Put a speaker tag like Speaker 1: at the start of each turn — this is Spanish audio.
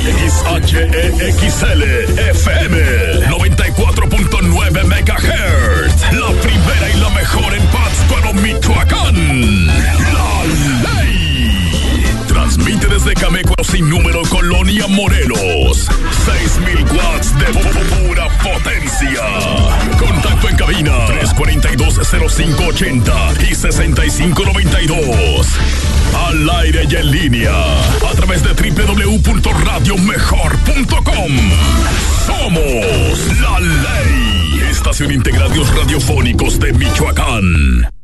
Speaker 1: XL FM 94.9 MHz. La primera y la mejor en Pátzcuaro, Michoacán. La ley. Transmite desde Cameco sin número Colonia Morelos. 6000 watts de pura potencia. Contacto en cabina 342-0580 y 6592. Al aire y en línea. Www.radiomejor.com. Somos la ley. Estación Integradios Radiofónicos de Michoacán.